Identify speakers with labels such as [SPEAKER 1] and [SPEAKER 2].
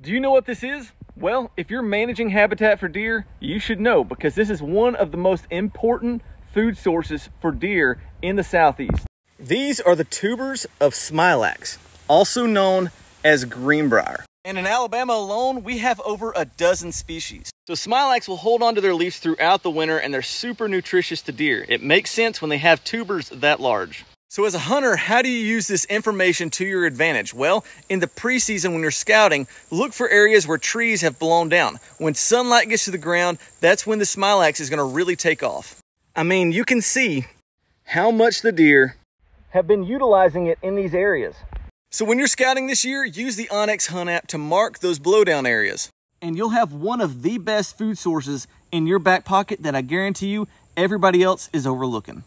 [SPEAKER 1] Do you know what this is? Well, if you're managing habitat for deer, you should know because this is one of the most important food sources for deer in the southeast. These are the tubers of smilax, also known as greenbrier. And in Alabama alone, we have over a dozen species. So smilax will hold on to their leaves throughout the winter and they're super nutritious to deer. It makes sense when they have tubers that large. So as a hunter, how do you use this information to your advantage? Well, in the preseason when you're scouting, look for areas where trees have blown down. When sunlight gets to the ground, that's when the smilax is gonna really take off. I mean, you can see how much the deer have been utilizing it in these areas. So when you're scouting this year, use the onX Hunt app to mark those blowdown areas. And you'll have one of the best food sources in your back pocket that I guarantee you everybody else is overlooking.